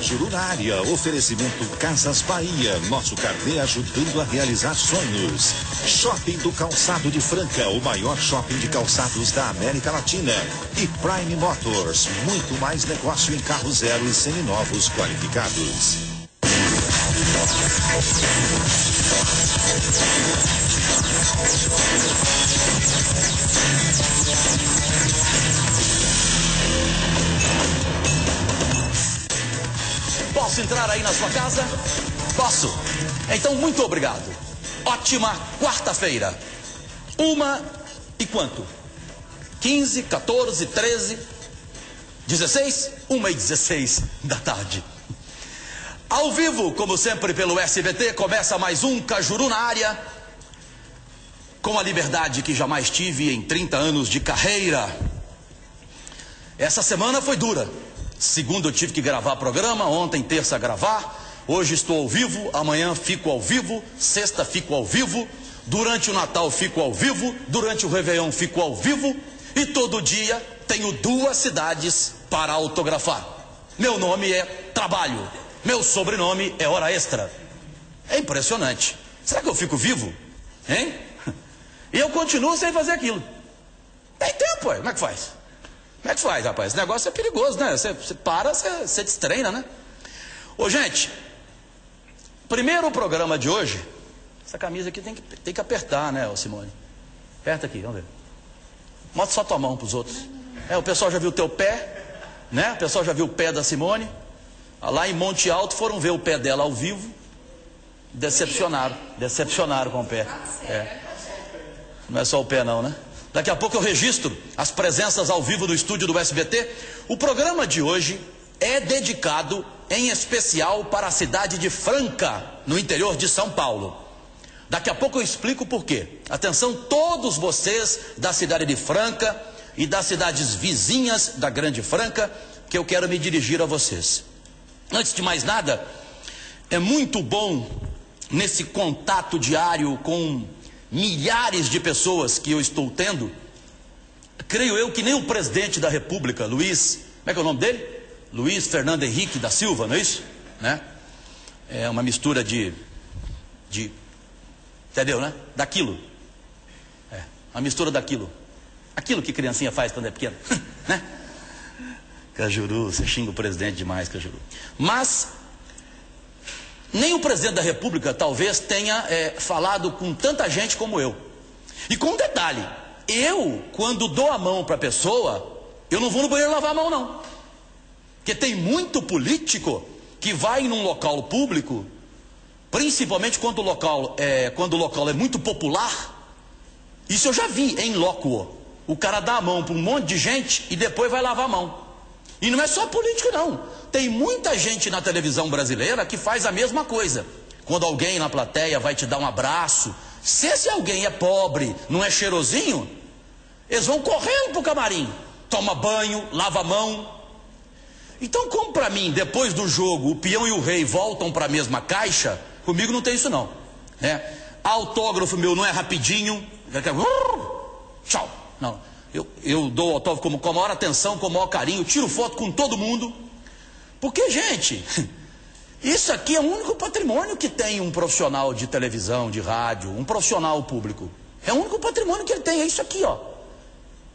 Juru na área, oferecimento Casas Bahia, nosso carnê ajudando a realizar sonhos. Shopping do Calçado de Franca, o maior shopping de calçados da América Latina. E Prime Motors, muito mais negócio em carro zero e seminovos qualificados. Posso entrar aí na sua casa? Posso. Então, muito obrigado. Ótima quarta-feira. Uma e quanto? 15, 14, 13, 16? Uma e 16 da tarde. Ao vivo, como sempre, pelo SBT, começa mais um Cajuru na área. Com a liberdade que jamais tive em 30 anos de carreira. Essa semana foi dura. Segunda eu tive que gravar programa, ontem, terça, gravar. Hoje estou ao vivo, amanhã fico ao vivo, sexta fico ao vivo, durante o Natal fico ao vivo, durante o Réveillon fico ao vivo e todo dia tenho duas cidades para autografar. Meu nome é Trabalho, meu sobrenome é Hora Extra. É impressionante. Será que eu fico vivo? Hein? E eu continuo sem fazer aquilo. Tem tempo, ué. como é que faz? Como é que faz, rapaz? Esse negócio é perigoso, né? Você, você para, você, você destreina, né? Ô, gente, primeiro programa de hoje, essa camisa aqui tem que, tem que apertar, né, Simone? Aperta aqui, vamos ver. Mostra só tua mão para os outros. É, o pessoal já viu o teu pé, né? O pessoal já viu o pé da Simone. Lá em Monte Alto foram ver o pé dela ao vivo. Decepcionaram. Decepcionaram com o pé. É. Não é só o pé, não, né? Daqui a pouco eu registro as presenças ao vivo do estúdio do SBT. O programa de hoje é dedicado em especial para a cidade de Franca, no interior de São Paulo. Daqui a pouco eu explico por quê. Atenção, todos vocês da cidade de Franca e das cidades vizinhas da Grande Franca, que eu quero me dirigir a vocês. Antes de mais nada, é muito bom nesse contato diário com milhares de pessoas que eu estou tendo, creio eu que nem o presidente da República, Luiz, como é que é o nome dele? Luiz Fernando Henrique da Silva, não é isso? Né? É uma mistura de, de entendeu, né? Daquilo. É, uma mistura daquilo. Aquilo que criancinha faz quando é pequena, né? Cajuru, você xinga o presidente demais, Cajuru. Mas nem o presidente da República talvez tenha é, falado com tanta gente como eu. E com um detalhe: eu, quando dou a mão para a pessoa, eu não vou no banheiro lavar a mão, não. Porque tem muito político que vai num local público, principalmente quando o local é, quando o local é muito popular. Isso eu já vi em loco. O cara dá a mão para um monte de gente e depois vai lavar a mão. E não é só político, não. Tem muita gente na televisão brasileira que faz a mesma coisa. Quando alguém na plateia vai te dar um abraço, se esse alguém é pobre, não é cheirosinho, eles vão correndo para o camarim, toma banho, lava a mão. Então, como para mim, depois do jogo, o peão e o rei voltam para a mesma caixa, comigo não tem isso não. Né? Autógrafo meu não é rapidinho, tchau. Não. Eu, eu dou autógrafo com, com a maior atenção, com o maior carinho, tiro foto com todo mundo. Porque, gente, isso aqui é o único patrimônio que tem um profissional de televisão, de rádio, um profissional público. É o único patrimônio que ele tem, é isso aqui, ó.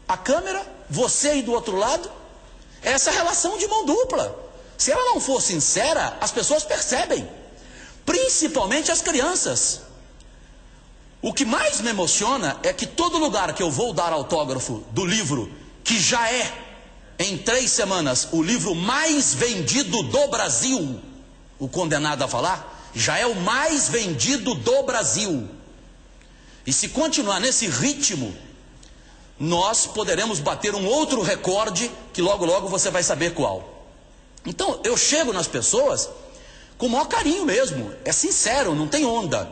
A câmera, você aí do outro lado, essa relação de mão dupla. Se ela não for sincera, as pessoas percebem, principalmente as crianças. O que mais me emociona é que todo lugar que eu vou dar autógrafo do livro, que já é, em três semanas, o livro mais vendido do Brasil, o condenado a falar, já é o mais vendido do Brasil. E se continuar nesse ritmo, nós poderemos bater um outro recorde, que logo logo você vai saber qual. Então, eu chego nas pessoas com o maior carinho mesmo, é sincero, não tem onda.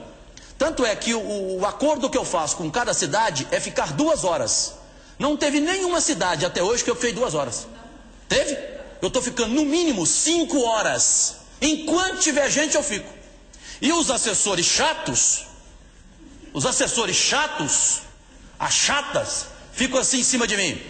Tanto é que o, o acordo que eu faço com cada cidade é ficar duas horas. Não teve nenhuma cidade até hoje que eu fiquei duas horas. Teve? Eu estou ficando no mínimo cinco horas. Enquanto tiver gente, eu fico. E os assessores chatos, os assessores chatos, as chatas, ficam assim em cima de mim.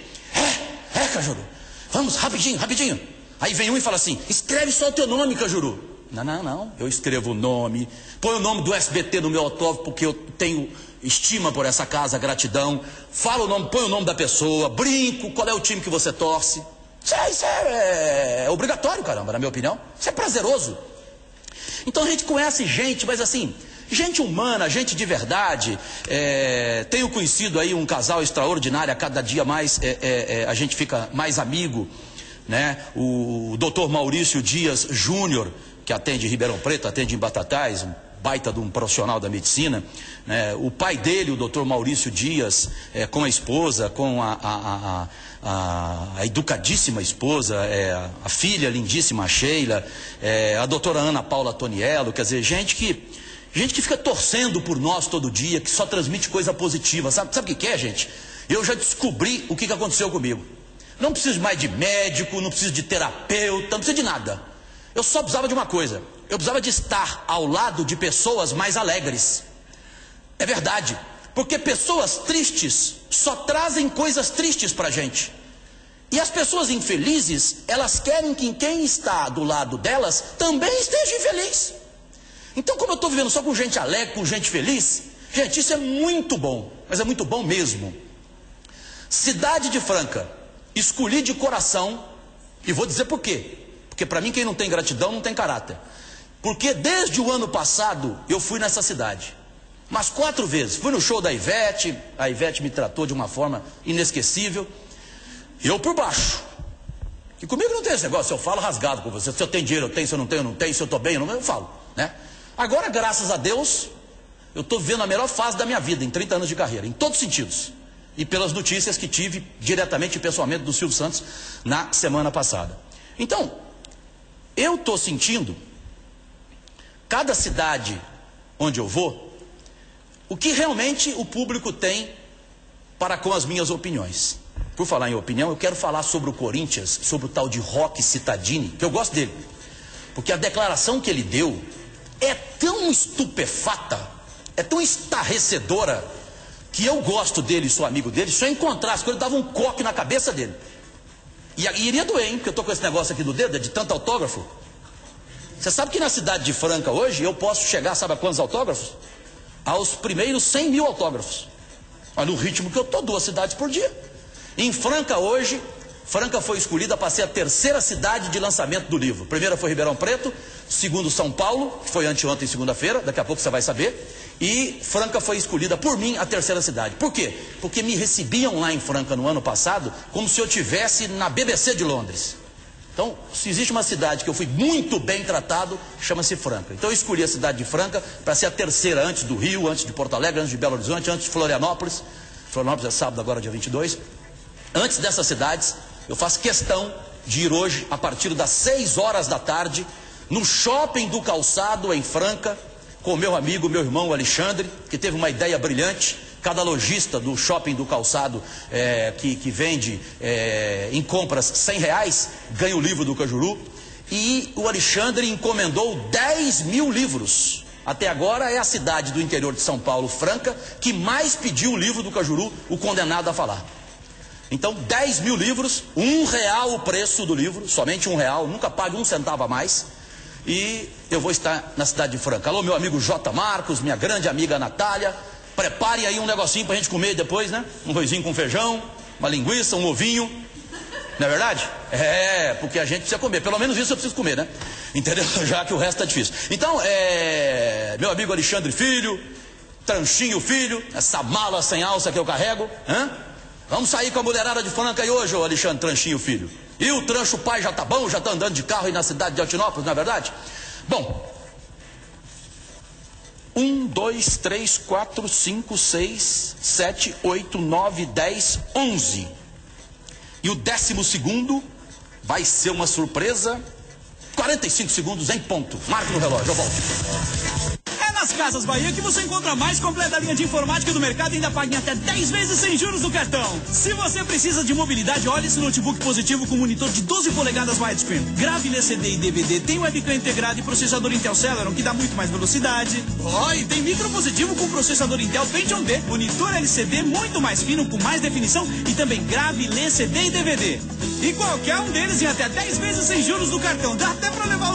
É, é, Cajuru. Vamos, rapidinho, rapidinho. Aí vem um e fala assim: escreve só o teu nome, Cajuru. Não, não, não. Eu escrevo o nome, põe o nome do SBT no meu autógrafo, porque eu tenho estima por essa casa, gratidão. Fala o nome, põe o nome da pessoa, brinco, qual é o time que você torce. Isso é, isso é, é obrigatório, caramba, na minha opinião. Isso é prazeroso. Então a gente conhece gente, mas assim, gente humana, gente de verdade. É, tenho conhecido aí um casal extraordinário, a cada dia mais é, é, é a gente fica mais amigo. Né? O, o doutor Maurício Dias Júnior, que atende Ribeirão Preto, atende em Batatais, um baita de um profissional da medicina. Né? O pai dele, o doutor Maurício Dias, é, com a esposa, com a, a, a, a educadíssima esposa, é, a filha lindíssima, a Sheila, é, a doutora Ana Paula Toniello, quer dizer, gente que, gente que fica torcendo por nós todo dia, que só transmite coisa positiva. Sabe, sabe o que é, gente? Eu já descobri o que aconteceu comigo. Não preciso mais de médico, não preciso de terapeuta, não preciso de nada. Eu só precisava de uma coisa: eu precisava de estar ao lado de pessoas mais alegres. É verdade, porque pessoas tristes só trazem coisas tristes para a gente. E as pessoas infelizes, elas querem que quem está do lado delas também esteja infeliz. Então, como eu estou vivendo só com gente alegre, com gente feliz, gente, isso é muito bom, mas é muito bom mesmo. Cidade de Franca, escolhi de coração, e vou dizer por quê. Porque para mim, quem não tem gratidão não tem caráter. Porque desde o ano passado eu fui nessa cidade. Mas quatro vezes. Fui no show da Ivete, a Ivete me tratou de uma forma inesquecível. Eu por baixo. E comigo não tem esse negócio, eu falo rasgado com você. Se eu tenho dinheiro, eu tenho, se eu não tenho, eu não tenho, se eu estou bem, eu não eu falo. Né? Agora, graças a Deus, eu estou vivendo a melhor fase da minha vida, em 30 anos de carreira, em todos os sentidos. E pelas notícias que tive diretamente e pessoalmente do Silvio Santos na semana passada. Então, eu estou sentindo cada cidade onde eu vou, o que realmente o público tem para com as minhas opiniões. Por falar em opinião, eu quero falar sobre o Corinthians, sobre o tal de Rock Citadini, que eu gosto dele. Porque a declaração que ele deu é tão estupefata, é tão estarrecedora, que eu gosto dele, sou amigo dele, eu encontrasse com ele, dava um coque na cabeça dele. E, e iria doer, hein? Porque eu tô com esse negócio aqui no dedo, é de tanto autógrafo. Você sabe que na cidade de Franca hoje eu posso chegar, sabe a quantos autógrafos? Aos primeiros 100 mil autógrafos. Mas no ritmo que eu estou, duas cidades por dia. Em Franca hoje, Franca foi escolhida para ser a terceira cidade de lançamento do livro. Primeira foi Ribeirão Preto, segundo São Paulo, que foi anteontem, segunda-feira, daqui a pouco você vai saber. E Franca foi escolhida por mim a terceira cidade. Por quê? Porque me recebiam lá em Franca no ano passado como se eu tivesse na BBC de Londres. Então, se existe uma cidade que eu fui muito bem tratado, chama-se Franca. Então, eu escolhi a cidade de Franca para ser a terceira antes do Rio, antes de Porto Alegre, antes de Belo Horizonte, antes de Florianópolis. Florianópolis é sábado, agora dia 22. Antes dessas cidades, eu faço questão de ir hoje, a partir das 6 horas da tarde, no shopping do calçado em Franca, com meu amigo, meu irmão Alexandre, que teve uma ideia brilhante Cada lojista do shopping do calçado é, que, que, vende é, em compras 100 reais ganha o livro do Cajuru. E o Alexandre encomendou 10 mil livros. Até agora é a cidade do interior de São Paulo, Franca, que mais pediu o livro do Cajuru, o condenado a falar. Então, 10 mil livros, um real o preço do livro, somente um real, nunca pague um centavo a mais. E eu vou estar na cidade de Franca. Alô, meu amigo J. Marcos, minha grande amiga Natália, Prepare aí um negocinho para a gente comer depois, né? Um arrozinho com feijão, uma linguiça, um ovinho. Não é verdade? É, porque a gente precisa comer. Pelo menos isso eu preciso comer, né? Entendeu? Já que o resto está difícil. Então, é, meu amigo Alexandre Filho, Tranchinho Filho, essa mala sem alça que eu carrego. Hã? Vamos sair com a mulherada de Franca aí hoje, ô Alexandre Tranchinho Filho. E o Trancho Pai já tá bom, já tá andando de carro aí na cidade de Altinópolis, não é verdade? Bom, um, dois, três, quatro, cinco, seis, sete, oito, nove, dez, onze. E o décimo segundo vai ser uma surpresa. 45 segundos em ponto. Marque no relógio, eu volto Casas Bahia que você encontra mais completa linha de informática do mercado e ainda paga em até 10 vezes sem juros no cartão. Se você precisa de mobilidade, olhe esse notebook positivo com monitor de 12 polegadas widescreen. Grave LCD e DVD, tem webcam integrado e processador Intel Celeron que dá muito mais velocidade. Oh, e tem micro positivo com processador Intel Pentium D, monitor LCD muito mais fino com mais definição e também grave, lê CD e DVD. E qualquer um deles em até 10 vezes sem juros no cartão. Dá até pra levar